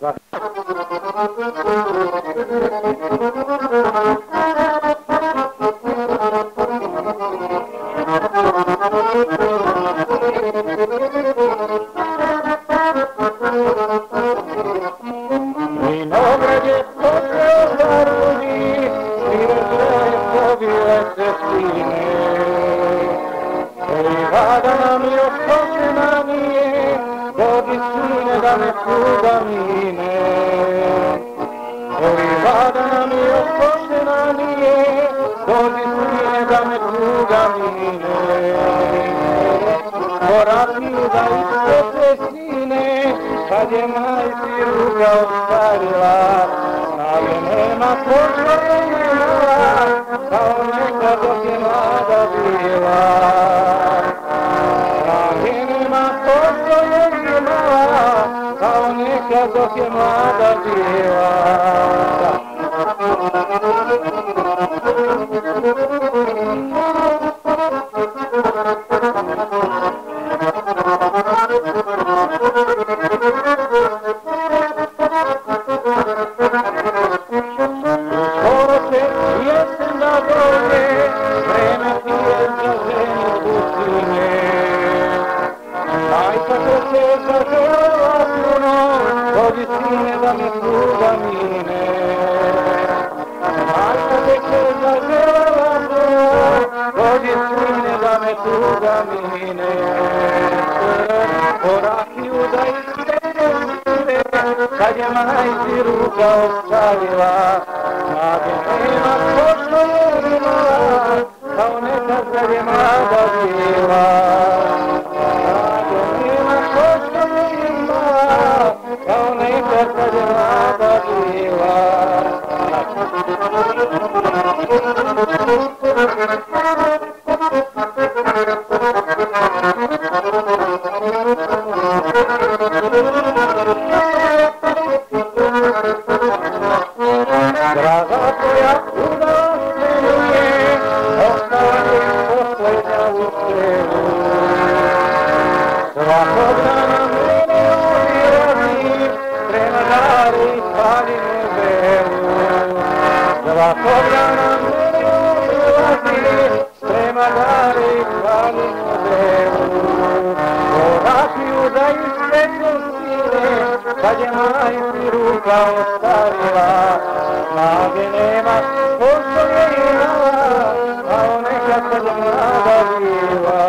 Mi nombre es Pueblo neku mine. Ovi vada nam oproštena nije, dođi su da me da mine. Korati da isto sine, kad je majci ruga ostarila, ali nema pošla je mila, kao nekad dok je mada bila. Dios que amada piedad. Ay, que se cerró la luna Dođi sine da mi kuda mine Ajde te se za zelo Dođi sine da me kuda mine O rakiju da izgledam Kad je majci ruka ostavila Kad je majci ruka ostavila, snage nema, pošto je imala, a o nekad kad je mlada bila.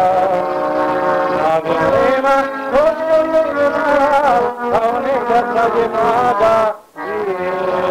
Snage nema, pošto je imala, a o nekad kad je mlada bila.